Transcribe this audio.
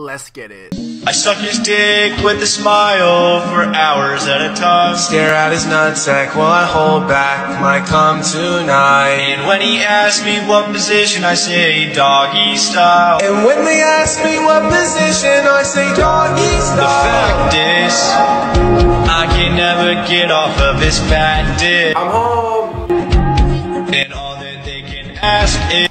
Let's get it. I suck his dick with a smile for hours at a time. Stare at his nutsack while I hold back my cum tonight. And when he asks me what position, I say doggy style. And when they ask me what position, I say doggy style. The fact is, I can never get off of his fat dick. I'm home. And all that they can ask is.